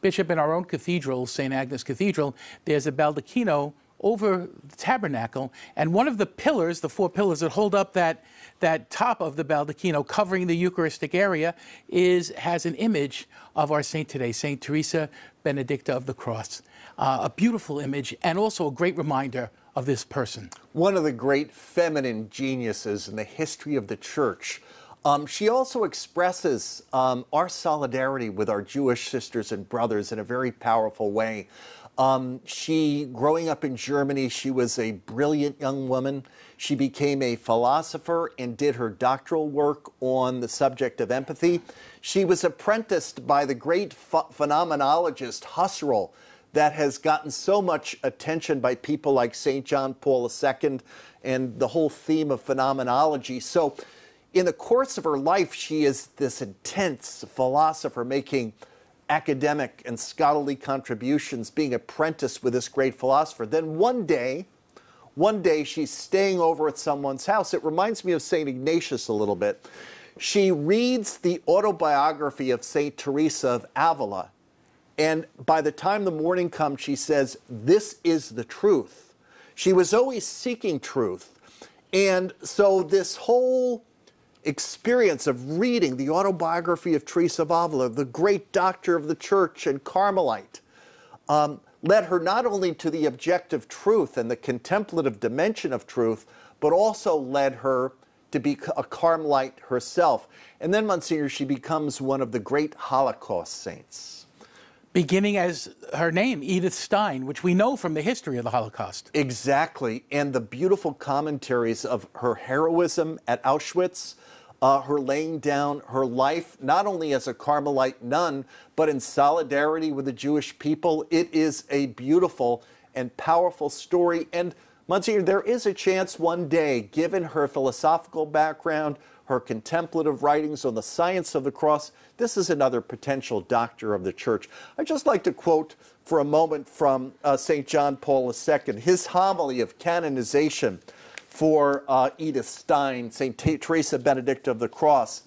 Bishop, in our own cathedral, St. Agnes Cathedral, there's a baldacchino over the tabernacle, and one of the pillars, the four pillars that hold up that, that top of the baldacchino covering the Eucharistic area, is, has an image of our saint today, St. Teresa Benedicta of the Cross. Uh, a beautiful image and also a great reminder of this person. One of the great feminine geniuses in the history of the church. Um, she also expresses um, our solidarity with our Jewish sisters and brothers in a very powerful way. Um, she, growing up in Germany, she was a brilliant young woman. She became a philosopher and did her doctoral work on the subject of empathy. She was apprenticed by the great ph phenomenologist Husserl, that has gotten so much attention by people like St. John Paul II and the whole theme of phenomenology. So, in the course of her life, she is this intense philosopher making academic and scholarly contributions, being apprenticed with this great philosopher. Then one day, one day she's staying over at someone's house. It reminds me of St. Ignatius a little bit. She reads the autobiography of St. Teresa of Avila and by the time the morning comes, she says, This is the truth. She was always seeking truth. And so, this whole experience of reading the autobiography of Teresa of Avila, the great doctor of the church and Carmelite, um, led her not only to the objective truth and the contemplative dimension of truth, but also led her to be a Carmelite herself. And then, Monsignor, she becomes one of the great Holocaust saints beginning as her name, Edith Stein, which we know from the history of the Holocaust. Exactly. And the beautiful commentaries of her heroism at Auschwitz, uh, her laying down her life, not only as a Carmelite nun, but in solidarity with the Jewish people. It is a beautiful and powerful story. And Monsignor, there is a chance one day, given her philosophical background, her contemplative writings on the science of the cross. This is another potential doctor of the church. I'd just like to quote for a moment from uh, St. John Paul II, his homily of canonization for uh, Edith Stein, St. Teresa Benedicta of the Cross.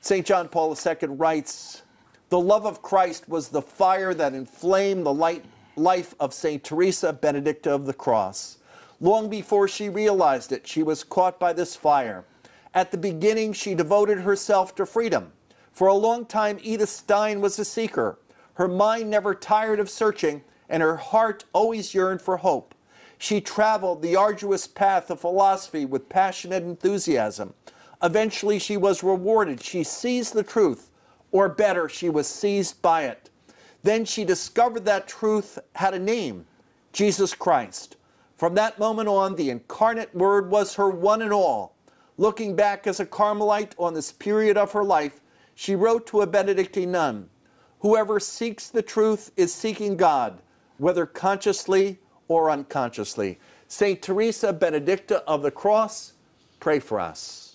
St. John Paul II writes, The love of Christ was the fire that inflamed the light, life of St. Teresa Benedicta of the Cross. Long before she realized it, she was caught by this fire. At the beginning, she devoted herself to freedom. For a long time, Edith Stein was a seeker. Her mind never tired of searching, and her heart always yearned for hope. She traveled the arduous path of philosophy with passionate enthusiasm. Eventually, she was rewarded. She seized the truth, or better, she was seized by it. Then she discovered that truth had a name Jesus Christ. From that moment on, the incarnate Word was her one and all. Looking back as a Carmelite on this period of her life, she wrote to a Benedictine nun Whoever seeks the truth is seeking God, whether consciously or unconsciously. St. Teresa Benedicta of the Cross, pray for us.